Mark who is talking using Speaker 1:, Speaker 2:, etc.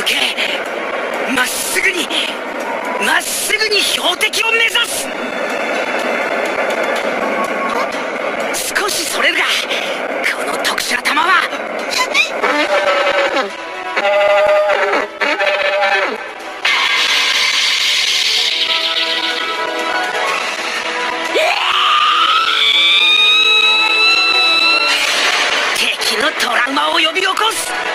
Speaker 1: 向け。まっすぐにまっすぐに標的を目指す。少しそれるがこの特殊な弾は。敵のトラウマを呼び起こす。